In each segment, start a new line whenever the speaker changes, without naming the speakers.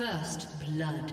First blood.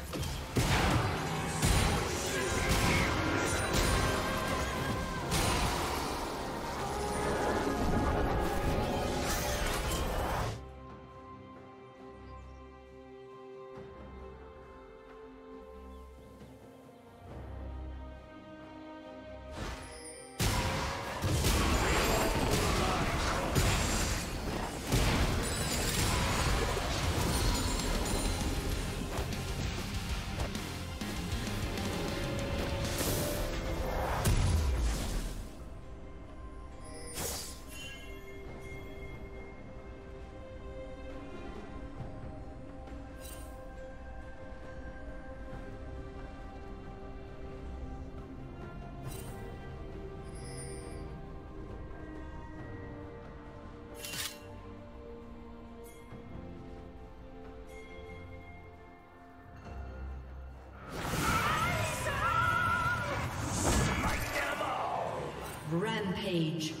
Rampage.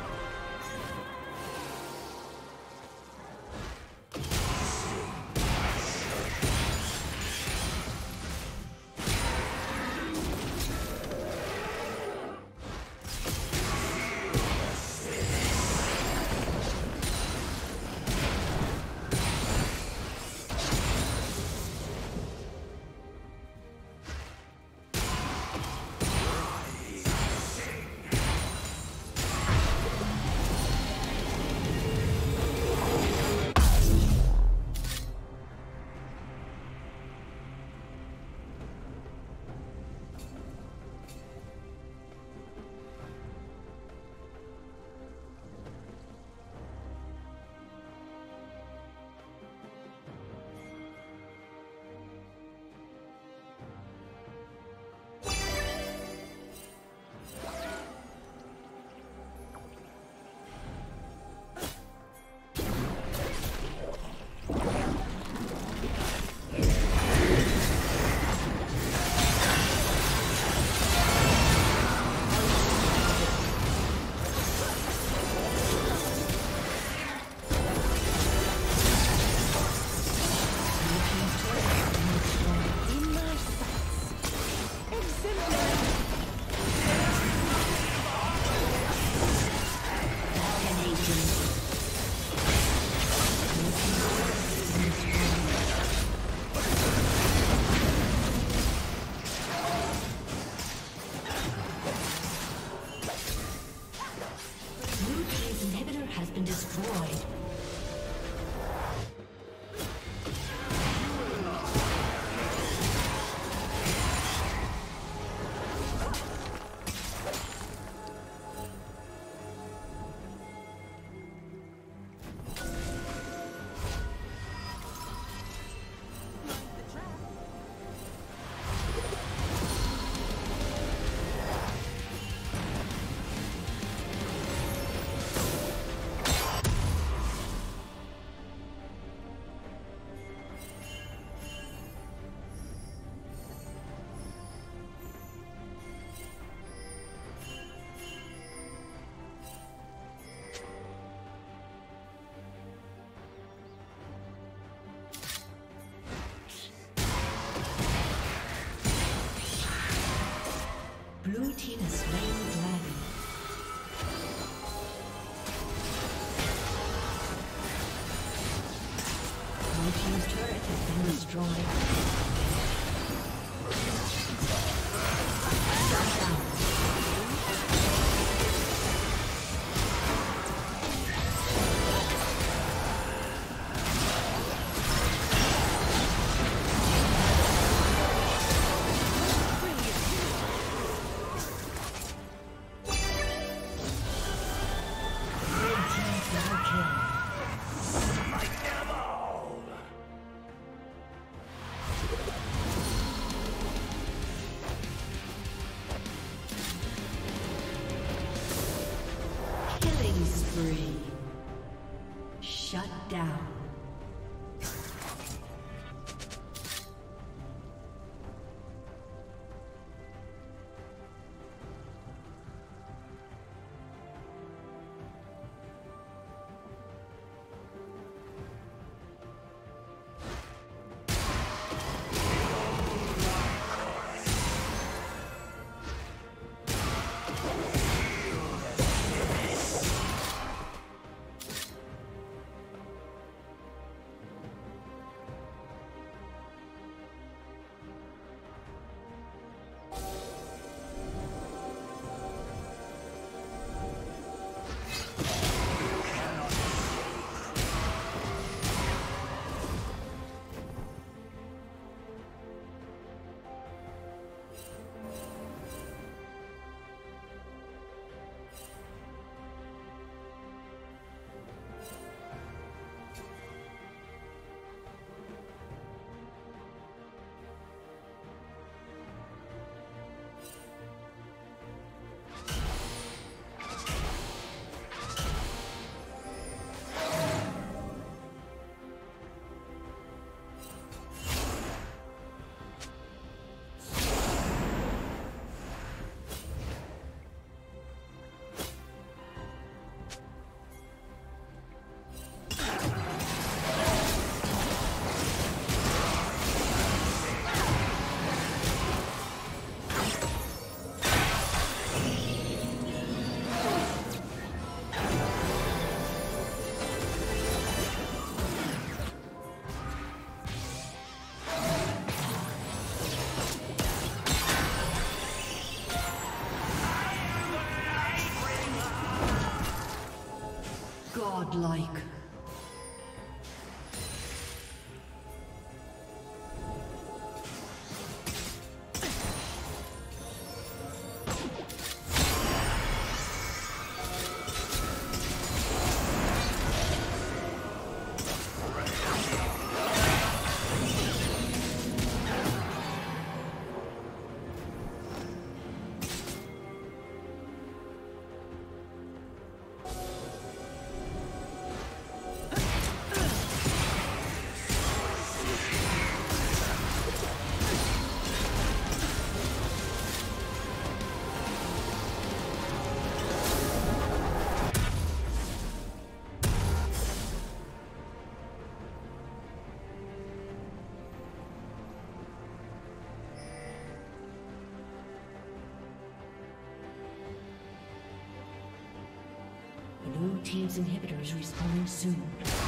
Godlike. Team's inhibitor is respawning soon.